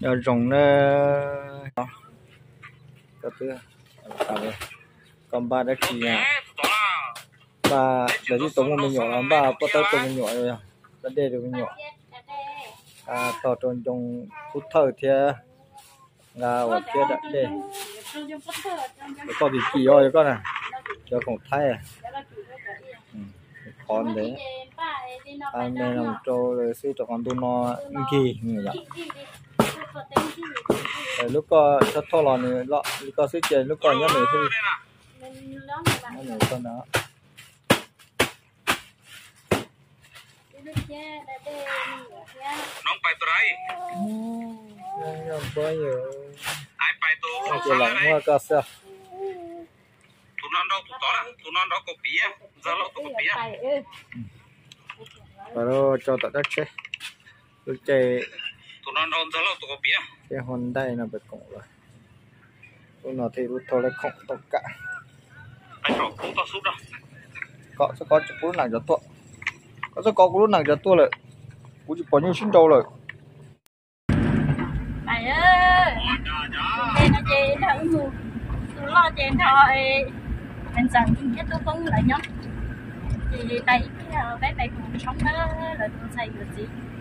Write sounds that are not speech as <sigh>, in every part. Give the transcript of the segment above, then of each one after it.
giờ rồng nó ờ. có thứ à? à, còn ba đã kỳ nhà. Ba để đi tống mình nhỏ lắm. Ba có tới tống mình nhỏ rồi à? vấn đề được mình nhỏ. À tỏ tròn trong phút thở thì là ở kia đã để có bị kỳ rồi con à? Cho không thay à? Ừ, con đấy. Anh đây làm trâu rồi sư cho con tu nó kỳ người vậy Ờ, lúc có cho thô lò này lọ lúc có sức chơi lúc có nhớ nữa thôi nhớ nữa con ờ, đó nóng bài tôi nóng bao nhiêu ai bài tôi không phải là mua cơ non đó tụi đó. Là non đó có bía giờ lọ có ừ. bía rồi cho tao đất chơi lúc của nó non rất là tổ bia cái hòn đây nó bật cổng rồi. Tôi nó thì tôi thôi là không to cả. Anh trọ không to sút đâu? Có sẽ có chụp lúc nào cho tôi có sẽ có lúc nào cho tôi lại cũng chỉ có nhiêu xin đâu rồi. Thầy ơi! Trên nó chê nó uống Tôi lo trên thôi. Anh sẵn thì nhất tôi cũng lại nhóc, Thì đây cái ờ, bé này cũng sống đó Là tôi xây được gì?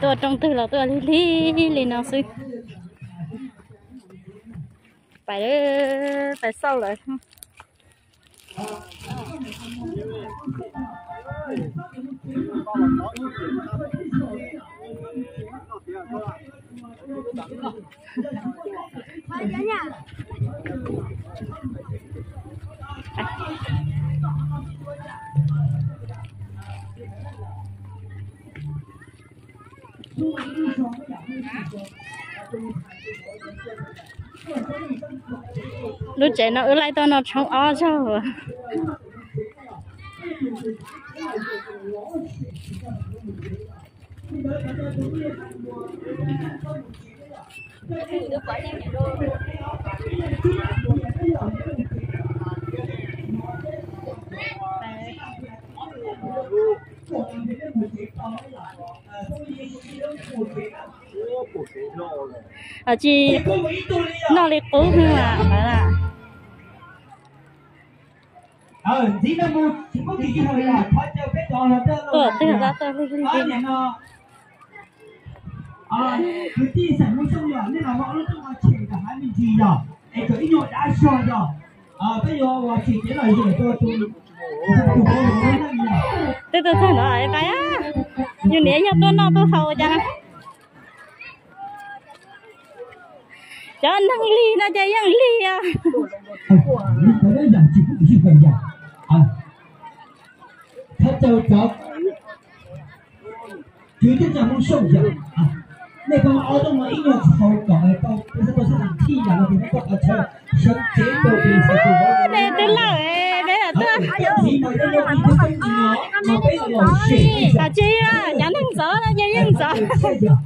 tôi trong tư là tôi li li li nào xí phải phải sau lại lúc trẻ nó ở lại tao nó trong ó cho rồi ở chị nó lấy cố hơn là phải là ờ chỉ nó mua chỉ có gì thôi là thôi cho cái trò là tôi tôi ra tôi lấy nhà nó ờ cứ sản mua xong rồi nên là họ nó trong chỉ cả hai mình gì rồi em cứ nhồi đã soi rồi ờ bây giờ chỉ cái rồi tôi tôi từ từ thôi nó ấy cái á. Như nãy nhà tôi nó tôi hầu chẳng cho ăn thằng ly nó chơi ăn ly à. Thật châu chọc chứ chứ chẳng muốn sâu vậy à nè con ở đâu mà ít nhiều khẩu cõi tao tôi sẽ tôi sẽ làm thi giả là vì nó có ở chơi sân chế đồ thì sẽ cùng với nè tên là tôi à chị à nhắn thằng gió nó nhắn thằng gió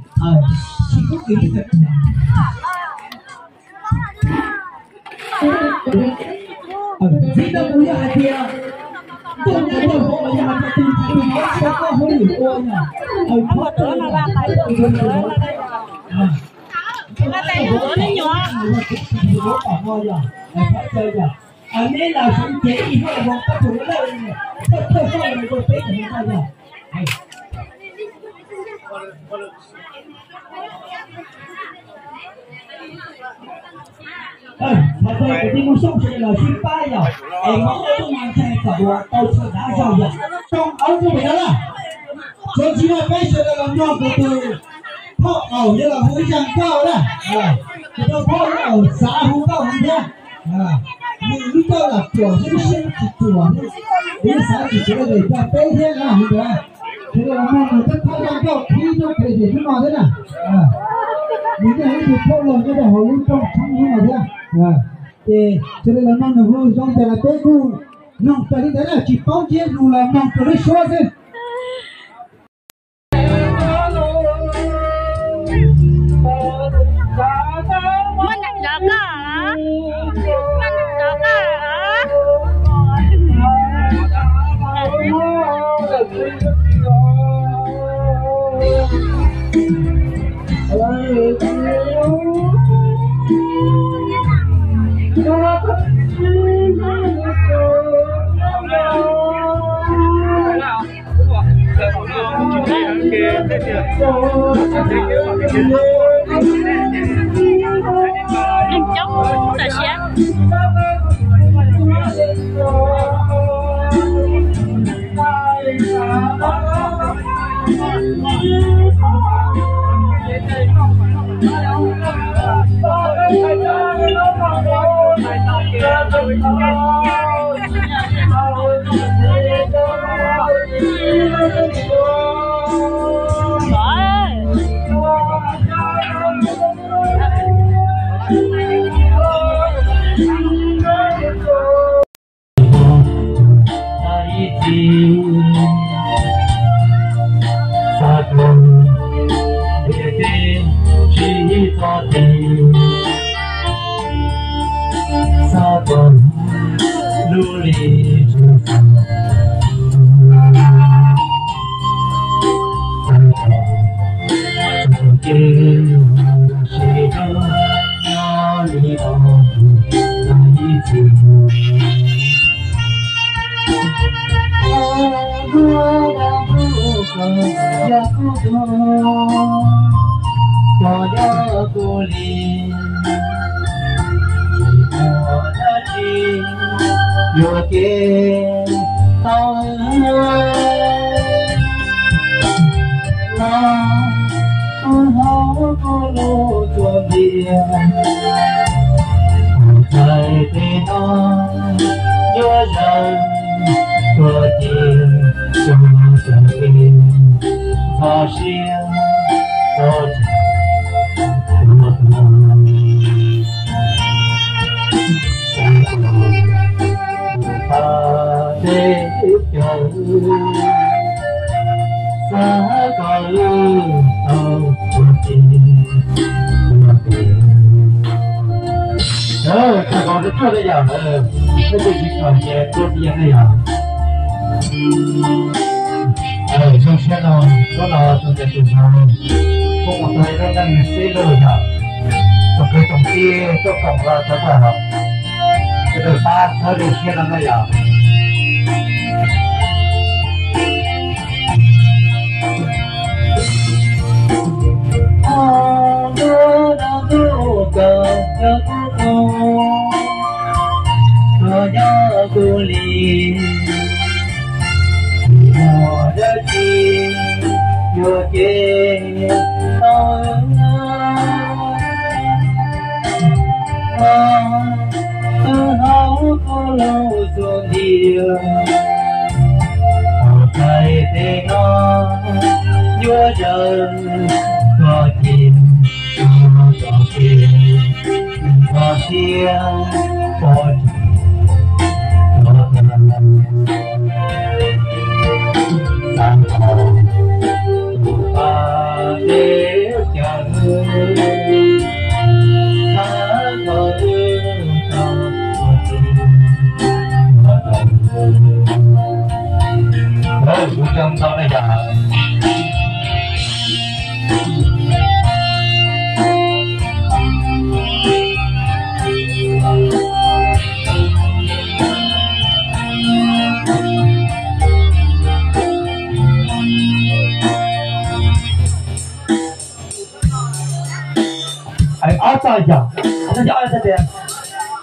Dĩ đâu cũng là kia Tôi nhớ đâu không là kia Tôi nhớ đâu cũng là ane la sun je i ho wa pa tu la ni to to so ni go pe ni ta ya ai mà tôi cũng đi mua sung cho lời xin ba giờ em mong tôi mang theo cả đồ tôi sẽ đã giàu giờ trong ống của mình đó. Là tôi chỉ là bây giờ là làm nhau của tôi. Họ ở như là hối chàng cao đó. À tôi có ở xã hú cao hơn thế à nhưng lúc đó là của những sinh chỉ của những xã chỉ chỉ là người ta bê thế là như thế thế là mong người rất tham gia cho khi cho thể thể cho nó thế nào à những cái ấy thì thôi là cái để Em 努力 là trong không một người nó đang xí lừa hả một cái tổng kia cho cộng là thật là hợp cái đời ba thời đời xe nó này giờ Thầy thế nó Chúa dần có chim có kia có kia có có Sang 哎呀，大爷！大爷，哎，那边！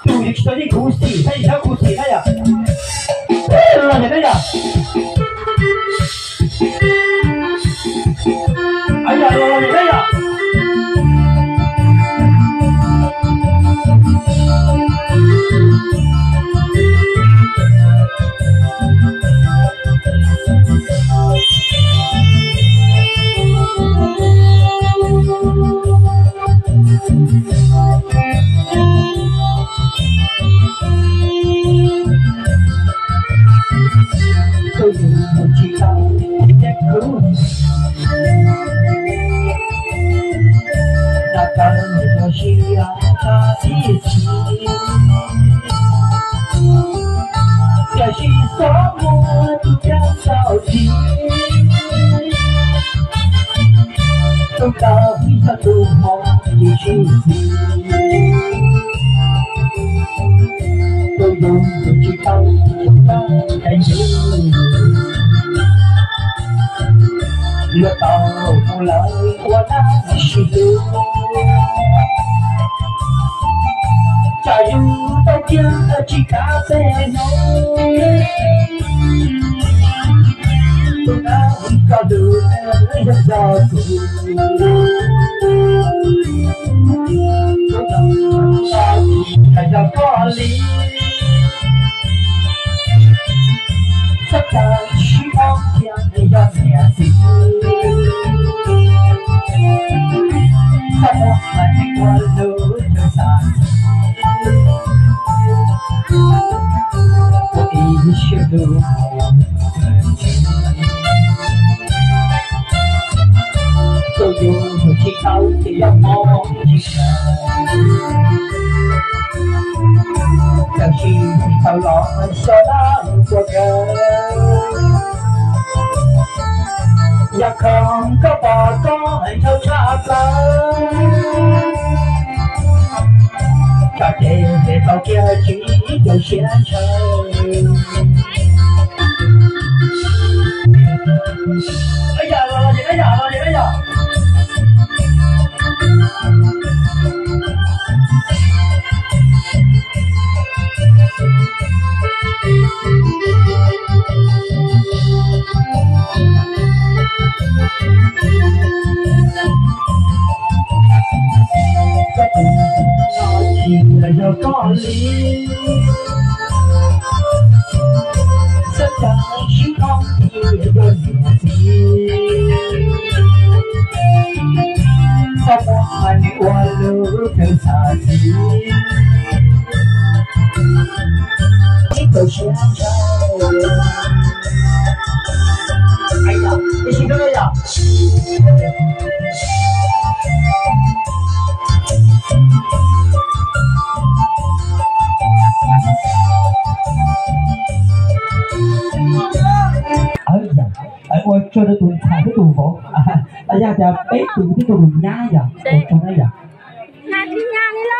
突然出来一群鸡，一群鸡，大爷！哎，大爷，大爷！哎呀，đã cần cho chị ta chỉ chỉ giờ chỉ số mua chẳng sao chỉ chúng ta lựa tao không lời của ta chỉ lưu chả dù tao kia chỉ cà phê nóng tôi đã có được rất rõ Sao một mà đi qua lối đời xa Tôi ý chưa đủ Tôi dù một thì lòng mong chiếc Càng khi thì tao lo hơn so đá qua và không có bà có theo xa xa cả đêm về bao kia chỉ đều chiến trời bây giờ rồi thì bây giờ rồi thì bây giờ subscribe cho kênh Ghiền Mì Gõ Để không bỏ lỡ những video hấp dẫn Ai da, cái gì đó đây à? ở bé tụi cái tụi nhá giờ ở trong đấy giờ nhà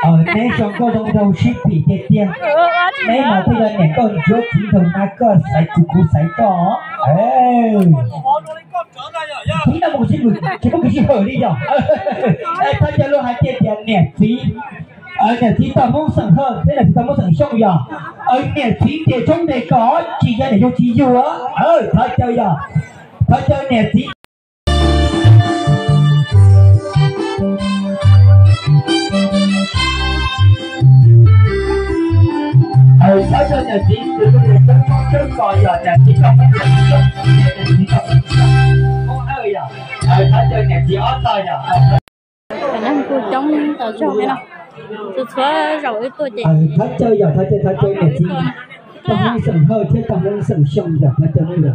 ở nè trong có trong đầu ship thì ừ chị nè mà bây giờ nè con chốt thì thằng na cơ sải cụ cụ sải có ê. Thì là một chuyện chỉ có cái gì hở đi ê ta cho luôn hai tiền tiền nè phí. Ở nè thì tao muốn sẵn hơn thế là tao muốn sẵn xong giờ ở nè thì tiền trong này có chỉ ra để cho chỉ vô á ờ thôi chơi giờ thôi chơi nè thì cho nhà chơi từ cái này tới tới coi giờ nhà chị không có gì nữa nè thì còn không ơi giờ ờ thôi chơi nhà chị ót thôi giờ khả năng cô trong tờ trong này nào từ xưa rồi tôi chị ờ thôi chơi giờ thôi chơi thôi chơi nè thì tao muốn sẵn hơn thế tao muốn sẵn xong giờ thôi chơi bây giờ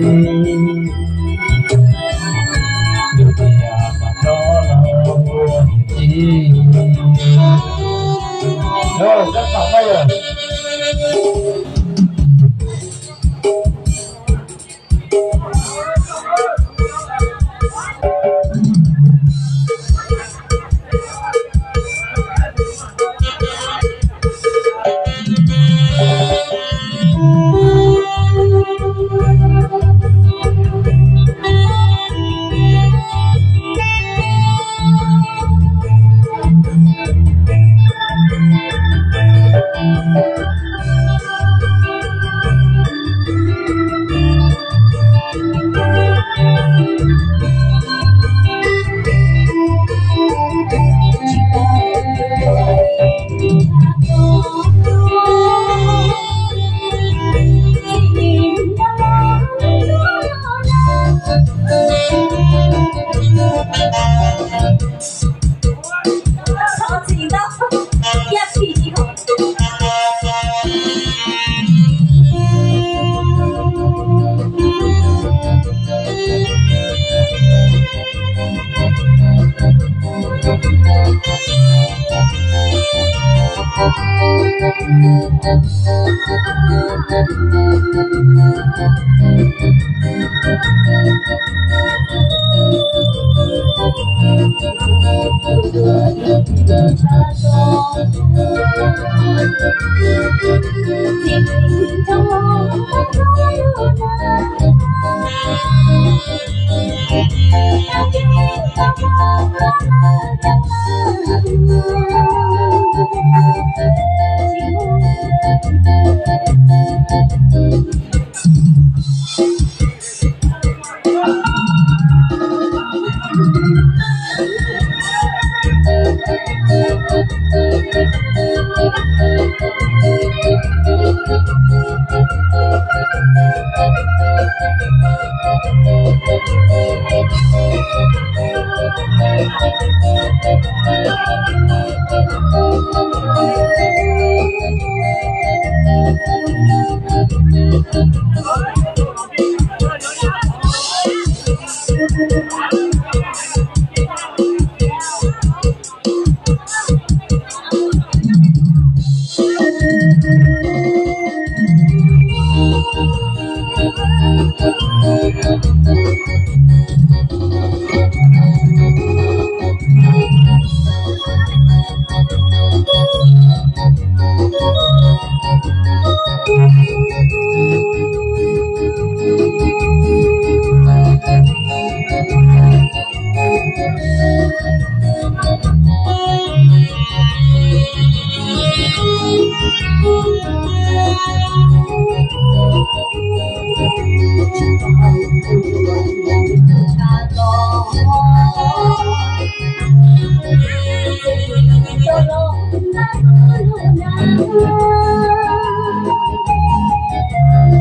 enough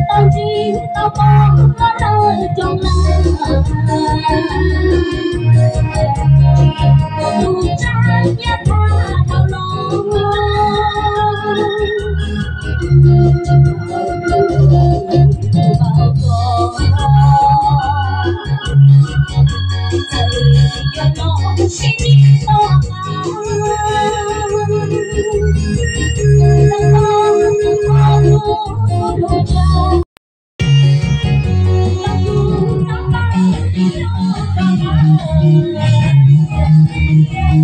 tao chi tao bóng có lời trong lòng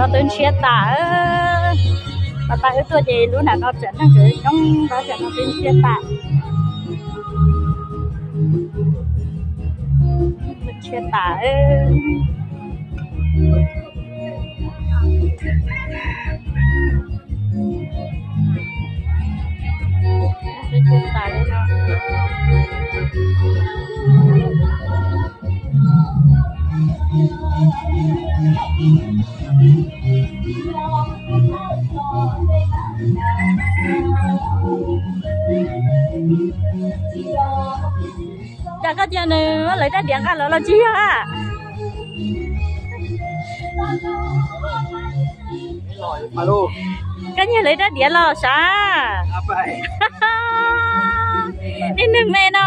nó tên xe tả. Và ta ước tôi gì luôn nào nó trận nó cứ trong đó trận nó tên xe tả. Xe tả Thank you. Tiền này lấy ra điện cả là chi à alo. Cái gì lấy ra điện là vậy. <laughs> Đi đừng mẹ nó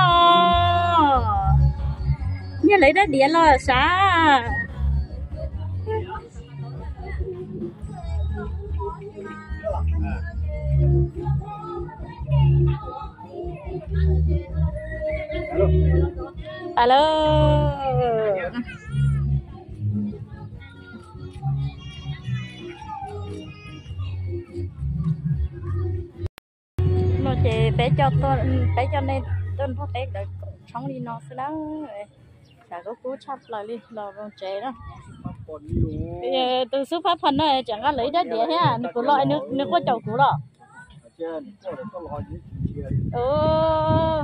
như lấy ra điện là sao alo. Nó chỉ bé cho tôi bé cho nên tôi không bé được sống đi nó sẽ đó chả có cú chắp lại đi lò vào chế đó. Từ số pháp phần này chẳng có lấy đất đĩa ha cú loại nước nước có chậu cú lọ. Ừ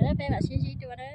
南北百星期对不对？